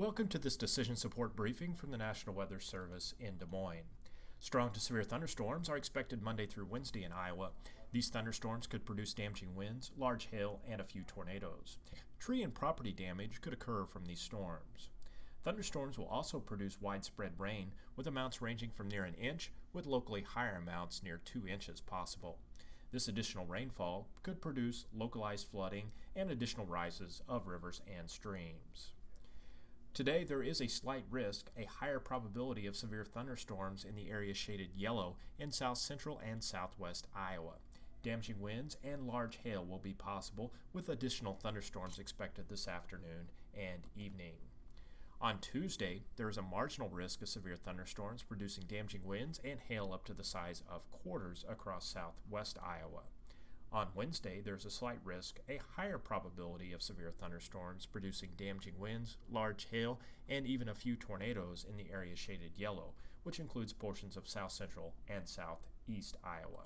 Welcome to this decision support briefing from the National Weather Service in Des Moines. Strong to severe thunderstorms are expected Monday through Wednesday in Iowa. These thunderstorms could produce damaging winds, large hail, and a few tornadoes. Tree and property damage could occur from these storms. Thunderstorms will also produce widespread rain, with amounts ranging from near an inch, with locally higher amounts near two inches possible. This additional rainfall could produce localized flooding and additional rises of rivers and streams. Today, there is a slight risk, a higher probability of severe thunderstorms in the area shaded yellow in south central and southwest Iowa. Damaging winds and large hail will be possible, with additional thunderstorms expected this afternoon and evening. On Tuesday, there is a marginal risk of severe thunderstorms producing damaging winds and hail up to the size of quarters across southwest Iowa. On Wednesday, there's a slight risk, a higher probability of severe thunderstorms producing damaging winds, large hail, and even a few tornadoes in the area shaded yellow, which includes portions of south central and southeast Iowa.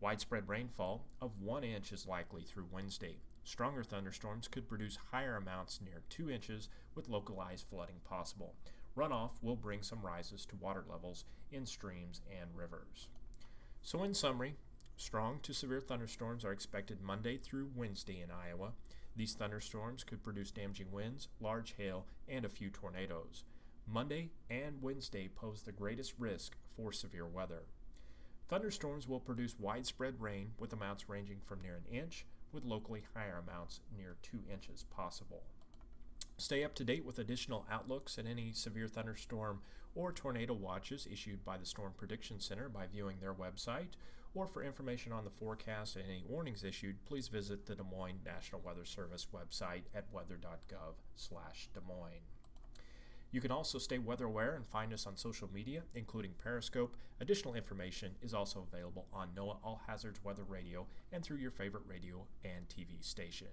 Widespread rainfall of 1 inch is likely through Wednesday. Stronger thunderstorms could produce higher amounts near 2 inches with localized flooding possible. Runoff will bring some rises to water levels in streams and rivers. So, in summary, Strong to severe thunderstorms are expected Monday through Wednesday in Iowa. These thunderstorms could produce damaging winds, large hail, and a few tornadoes. Monday and Wednesday pose the greatest risk for severe weather. Thunderstorms will produce widespread rain with amounts ranging from near an inch, with locally higher amounts near 2 inches possible. Stay up to date with additional outlooks and any severe thunderstorm or tornado watches issued by the Storm Prediction Center by viewing their website or for information on the forecast and any warnings issued, please visit the Des Moines National Weather Service website at weather.gov slash Des Moines. You can also stay weather aware and find us on social media, including Periscope. Additional information is also available on NOAA All Hazards Weather Radio and through your favorite radio and TV station.